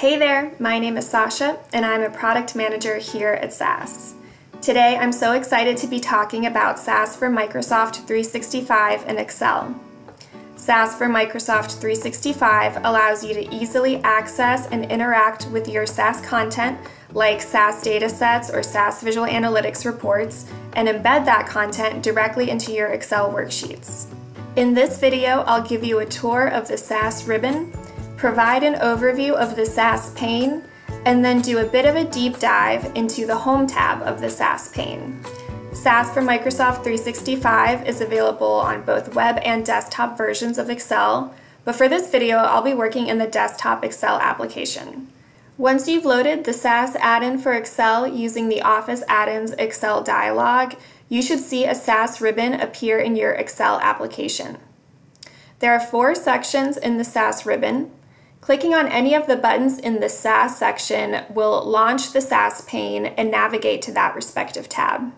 Hey there, my name is Sasha and I'm a product manager here at SAS. Today I'm so excited to be talking about SAS for Microsoft 365 and Excel. SAS for Microsoft 365 allows you to easily access and interact with your SAS content like SAS datasets or SAS Visual Analytics reports and embed that content directly into your Excel worksheets. In this video, I'll give you a tour of the SAS ribbon, provide an overview of the SAS pane, and then do a bit of a deep dive into the Home tab of the SAS pane. SAS for Microsoft 365 is available on both web and desktop versions of Excel, but for this video, I'll be working in the desktop Excel application. Once you've loaded the SAS add-in for Excel using the Office Add-ins Excel dialog, you should see a SAS ribbon appear in your Excel application. There are four sections in the SAS ribbon. Clicking on any of the buttons in the SAS section will launch the SAS pane and navigate to that respective tab.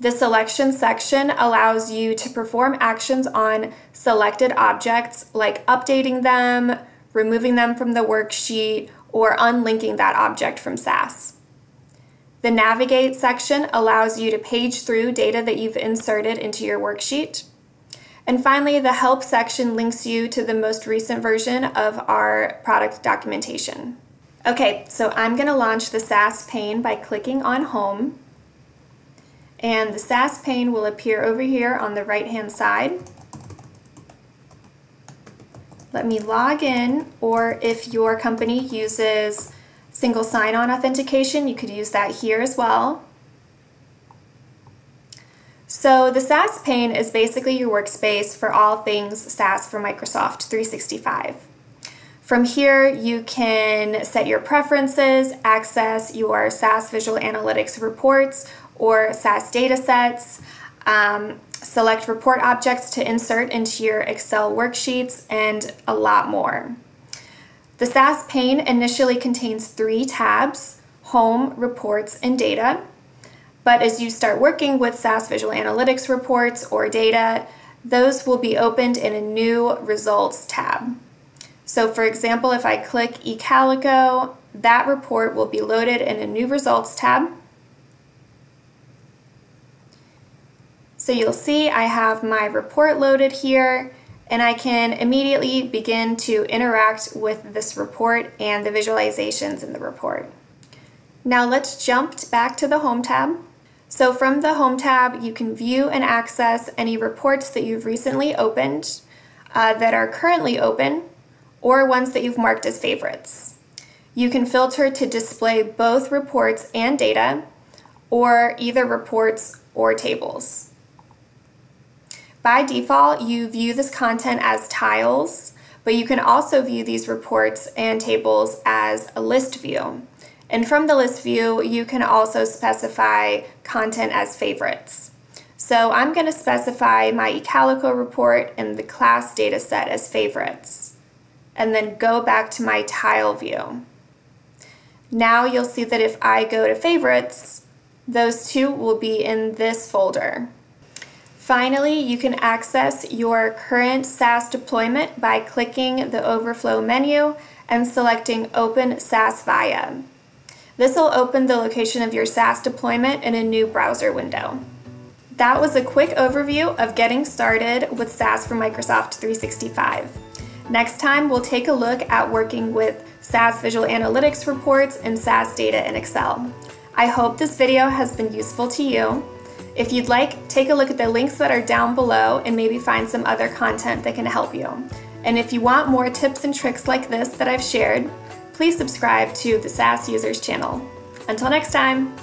The selection section allows you to perform actions on selected objects like updating them, removing them from the worksheet, or unlinking that object from SAS. The Navigate section allows you to page through data that you've inserted into your worksheet. And finally, the Help section links you to the most recent version of our product documentation. Okay, so I'm going to launch the SAS pane by clicking on Home and the SAS pane will appear over here on the right hand side. Let me log in or if your company uses single sign-on authentication you could use that here as well. So the SAS pane is basically your workspace for all things SAS for Microsoft 365. From here, you can set your preferences, access your SAS Visual Analytics reports, or SAS datasets, um, select report objects to insert into your Excel worksheets, and a lot more. The SAS pane initially contains three tabs, Home, Reports, and Data. But as you start working with SAS Visual Analytics reports or data, those will be opened in a new Results tab. So for example, if I click eCalico, that report will be loaded in a new Results tab. So you'll see I have my report loaded here and I can immediately begin to interact with this report and the visualizations in the report. Now let's jump back to the Home tab. So from the Home tab, you can view and access any reports that you've recently opened, uh, that are currently open, or ones that you've marked as favorites. You can filter to display both reports and data, or either reports or tables. By default, you view this content as tiles, but you can also view these reports and tables as a list view. And from the list view, you can also specify content as favorites. So I'm going to specify my eCalico report and the class dataset as favorites, and then go back to my tile view. Now you'll see that if I go to favorites, those two will be in this folder. Finally, you can access your current SAS deployment by clicking the Overflow menu and selecting Open SAS Viya. This will open the location of your SAS deployment in a new browser window. That was a quick overview of getting started with SAS for Microsoft 365. Next time, we'll take a look at working with SAS Visual Analytics reports and SAS data in Excel. I hope this video has been useful to you. If you'd like, take a look at the links that are down below and maybe find some other content that can help you. And if you want more tips and tricks like this that I've shared, please subscribe to the SAS Users channel. Until next time!